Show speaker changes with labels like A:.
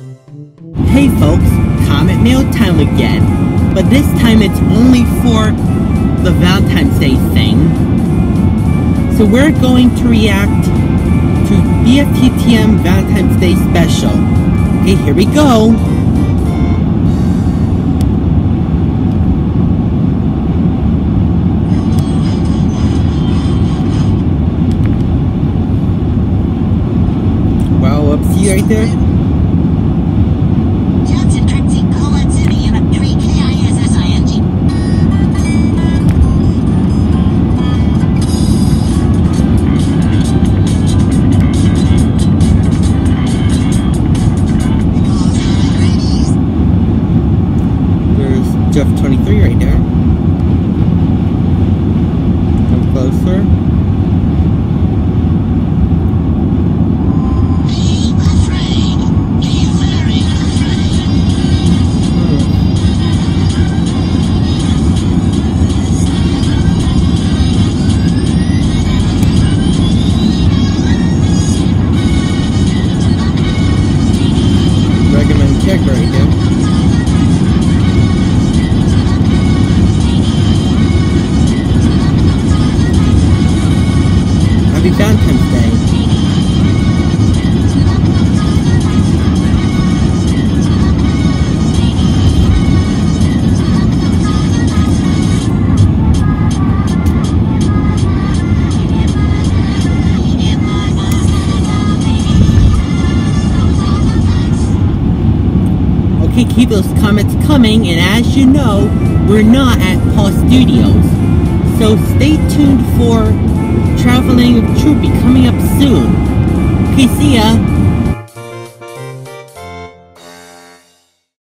A: Hey folks, Comment Mail time again. But this time it's only for the Valentine's Day thing. So we're going to react to BFTTM Valentine's Day special. Okay, here we go. Wow, whoopsie right there. Jeff 23 right there. Come closer. Hmm. Recommend check right here. Happy Valentine's Day. Okay, keep those comments coming, and as you know, we're not at Paw Studios. So stay tuned for Traveling with Troopy coming up soon. See ya!